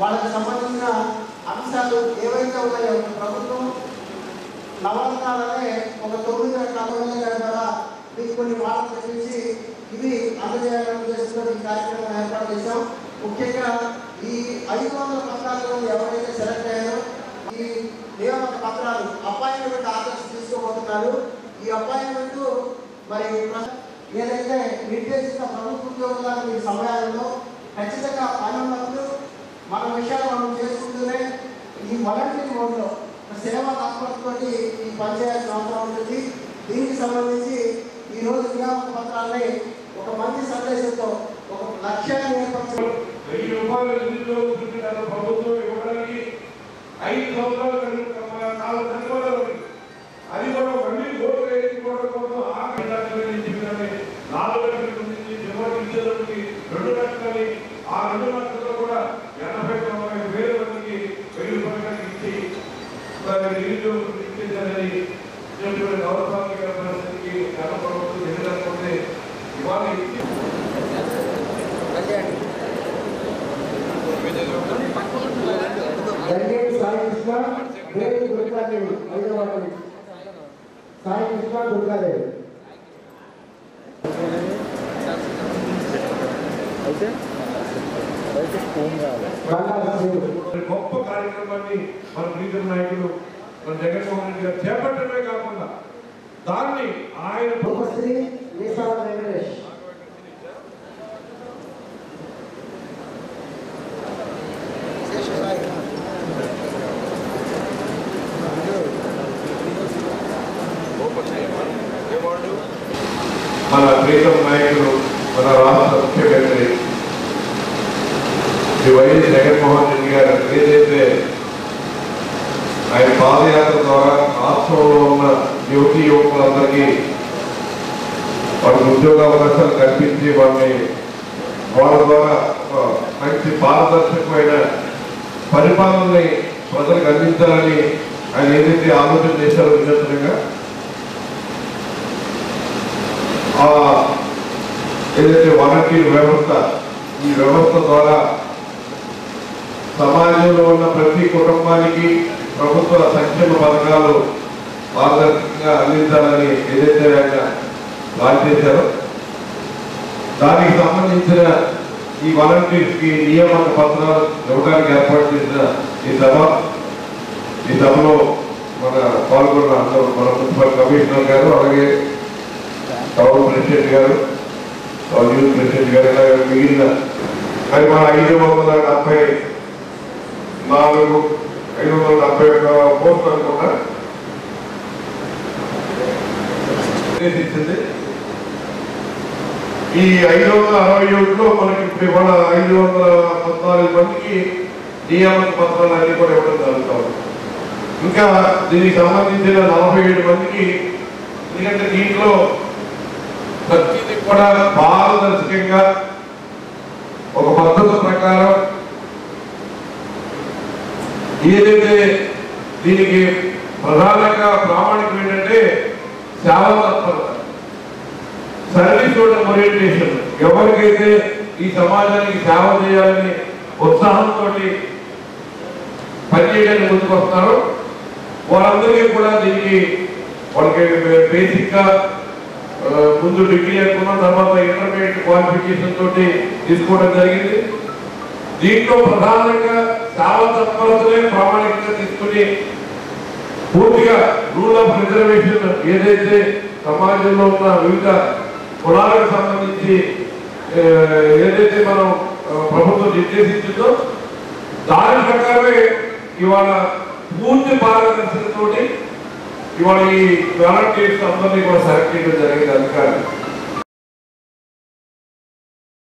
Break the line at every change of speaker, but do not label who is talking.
వాళ్ళకి సంబంధించిన అంశాలు ఏవైతే ఉన్నాయో ప్రభుత్వం నవరత్నాలనే ఒక తొమ్మిది రకాల ద్వారా మీకు కొన్ని మాటలు తెప్పించి ఇవి అందజేయాలని చేస్తున్న ఈ కార్యక్రమం ఏర్పాటు చేశాం. ముఖ్యంగా ఈ ఐదు వందల పత్రాలను ఎవరైతే సెలెక్ట్ అయ్యారో ఈ నియామక పత్రాలు అపాయింట్మెంట్ ఆర్డర్స్ తీసుకోబోతున్నారు. ఈ అపాయింట్మెంట్ మరి ఏదైతే నిర్దేశిత ప్రభుత్వ ఉద్యోగులకు ఈ సమయాలలో ఖచ్చితంగా పని ఉన్నప్పుడు మన విషయాలు మనం చేసుకుంటూనే ఈ వాలంటీర్ మోడ్లో సేవా తత్పరతతోటి ఈ పనిచేయాల్సిన అవసరం ఉంటుంది. దీనికి సంబంధించి ఈ రోజు నియామక పత్రాలని ఒక మంచి సందేశంతో ఒక లక్ష్యాన్ని ఏర్పరచడం
వెయ్యి రూపాయల నిధులు పెట్టిన ప్రభుత్వం ఇవ్వడానికి ఐదు సంవత్సరాలు నాలుగు సంవత్సరాలు అది కూడా మళ్ళీ ఓట్లు వేసుకోవడం కోసం ఆ లక్షల నుంచి నాలుగు లక్షల నుంచి రెండు లక్షలని ఆ రెండు లక్షలు చెప్పిన దౌర్భాగ్య పరిస్థితికి గత ప్రభుత్వం ఎదురనుకుంటే ఇవాళ ఇచ్చి
దండేటి సాయి కృష్ణ దేవి దుర్గాదేవి హైదరాబాద్ సాయి కృష్ణ దుర్గాదేవి
అయితే అయితే ఫోన్ కావాలి
బంగారు శివుడు
మరి గొప్ప కార్యక్రమాన్ని మన ప్రీతం నాయకులు మన జగన్మోహన్ రెడ్డి గారు చేపట్టడమే కాకుండా దాన్ని ఆయన
వెంకటేష్
మన ప్రీతం నాయకులు మన రాష్ట్ర ముఖ్యమంత్రి శ్రీ వైఎస్ జగన్మోహన్ రెడ్డి గారు ఏదైతే ఆయన పాదయాత్ర ద్వారా రాష్ట్రంలో ఉన్న యువతి యువకులందరికీ వాళ్ళకి ఉద్యోగ అవకాశాలు కల్పించి వాళ్ళని వాళ్ళ ద్వారా మంచి పారదర్శకమైన పరిపాలనని ప్రజలకు అందించాలని ఆయన ఏదైతే ఆలోచన చేశారో వినూత్నంగా ఆ ఏదైతే వాలంటీర్ వ్యవస్థ ఈ వ్యవస్థ ద్వారా సమాజంలో ఉన్న ప్రతి కుటుంబానికి ప్రభుత్వ సంక్షేమ పథకాలు పారదర్శకంగా అందించాలని ఏదైతే ఆయన లాంచ్ చేశారో దానికి సంబంధించిన ఈ వాలంటీర్స్కి నియామక పత్రాలు ఇవ్వడానికి ఏర్పాటు చేసిన ఈ సభ ఈ సభలో మన పాల్గొన్న అందరూ మన మున్సిపల్ కమిషనర్ గారు అలాగే టౌన్ ప్రెసిడెంట్ గారు యూత్ ప్రెసిడెంట్ గారు ఇలా మిగిలిన మరి మన ఐదు వందల డెబ్బై నాలుగు ఐదు వందల డెబ్బై ఒక్క పోస్టులు అనుకుంటా నిర్దేశించింది ఈ ఐదు వందల అరవై ఒకటిలో మనకి ఇప్పుడు ఇవాళ ఐదు వందల పద్నాలుగు మందికి నియామక పత్రాలు అన్ని కూడా ఇవ్వడం జరుగుతాం ఇంకా దీనికి సంబంధించిన నలభై ఏడు మందికి ఎందుకంటే దీంట్లో ప్రతిదీ కూడా పారదర్శకంగా ఒక పద్ధతి ప్రకారం ఏదైతే దీనికి ప్రధానంగా ప్రామాణికం ఏంటంటే సేవా తత్పరత సర్వీస్ ఓరియంటేషన్ ఎవరికైతే ఈ సమాజానికి సేవ చేయాలని ఉత్సాహంతో పనిచేయడానికి ముందుకు వస్తున్నారో వాళ్ళందరికీ కూడా దీనికి వాళ్ళకి బేసిక్గా ముందు డిగ్రీ అనుకున్న తర్వాత ఇంటర్మీడియట్ క్వాలిఫికేషన్ తోటి తీసుకోవడం జరిగింది. దీంట్లో ప్రధానంగా చాలా తత్పరతనే ప్రామాణికంగా తీసుకుని పూర్తిగా రూల్ ఆఫ్ రిజర్వేషన్ ఏదైతే సమాజంలో ఉన్న వివిధ కులాలకు సంబంధించి ఏదైతే మనం ప్రభుత్వం నిర్దేశించిందో దాని ప్రకారమే ఇవాళ పూర్తి పారదర్శకతోటి ఇవాళ ఈ వాలంటీర్స్ అందరినీ కూడా సెలెక్ట్ చేయడం జరిగింది అధికారులు.